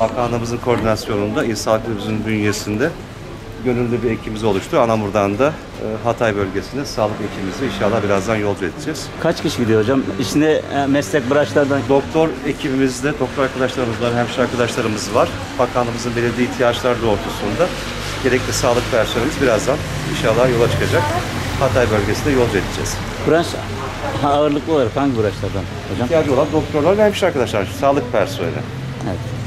Bakanlığımızın koordinasyonunda İl Sağlık Müdürlüğümüzün bünyesinde gönüllü bir ekibimiz oluştu. Anamur'dan da e, Hatay bölgesinde sağlık ekibimizi inşallah birazdan yolcu edeceğiz. Kaç kişi gidiyor hocam? İçinde e, meslek branşlardan Doktor ekibimizde doktor arkadaşlarımız var, hemşire arkadaşlarımız var. Bakanlığımızın belirlediği ihtiyaçlar doğrultusunda gerekli sağlık personelimiz birazdan inşallah yola çıkacak. Hatay bölgesinde yolcu edeceğiz. branş ağırlıklı olarak hangi branşlardan hocam? İhtiyacı olan doktorlar ve hemşire arkadaşlar, sağlık personeli. Evet.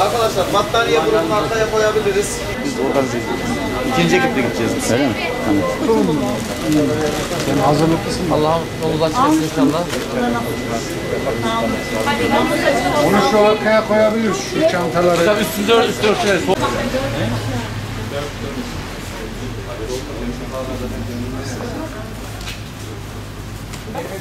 Arkadaşlar battaniye grubunun arkaya koyabiliriz. Biz organize. İkinci ekiple gideceğiz biz. Öyle mi? Tamam. Allah'ım yolunuz açık etsin inşallah. Onu şu arkaya koyabiliriz şu çantaları. Hocam üstünde ör- üstü örtüler.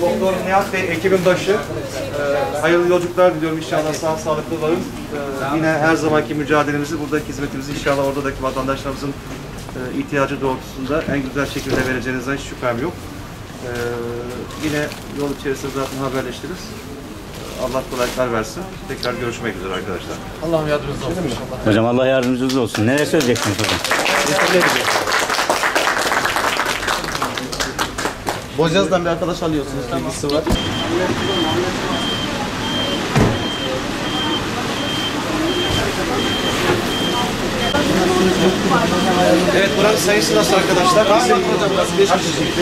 Doktor Nihat Bey ekibin başı. Ee, hayırlı yolculuklar diliyorum inşallah sağ sağlıklı varın. Ee, yine her zamanki mücadelemizi, buradaki hizmetimizi inşallah oradaki vatandaşlarımızın e, ihtiyacı doğrultusunda en güzel şekilde vereceğinizden hiç şüphem yok. Ee, yine yol içerisinde zaten haberleşiriz. Allah kolaylıklar versin. Tekrar görüşmek üzere arkadaşlar. Allah'ım yardımcınız olsun inşallah. Hocam Allah yardımcınız olsun. Neler söyleyeceksiniz hocam? Bocaz'dan bir arkadaş alıyorsunuz bilgisi var. Evet buranın sayısı nasıl arkadaşlar? Bizim Hocam burası 5 kişilik.